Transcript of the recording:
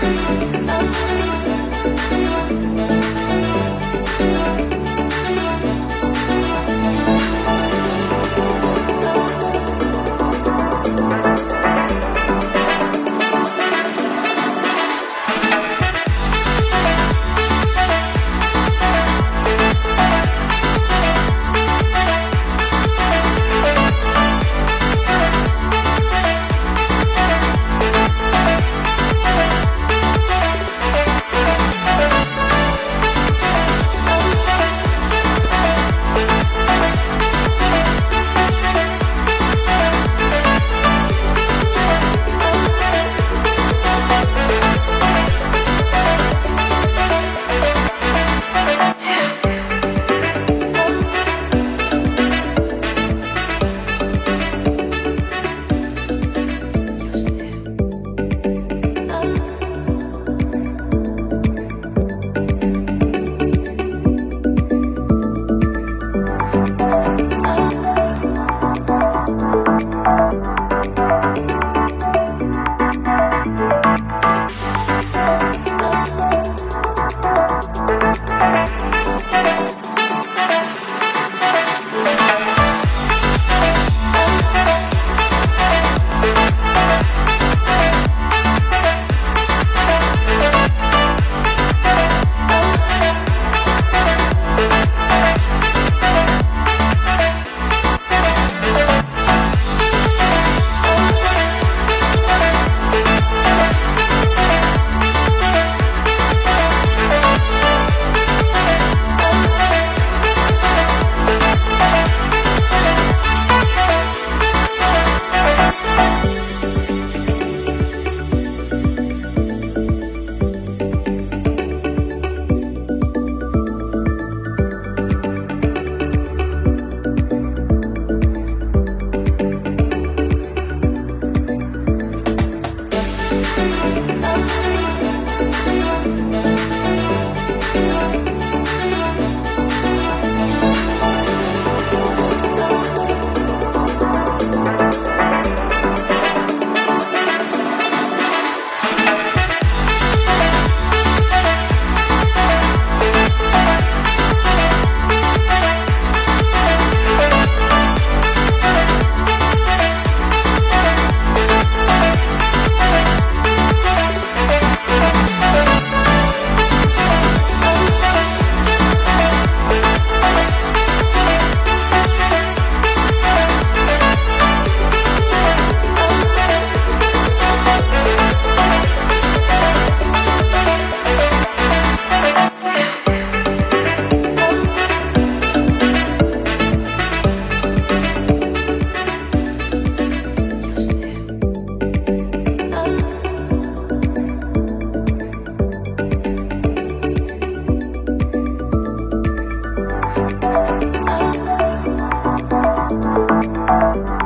Bye. Música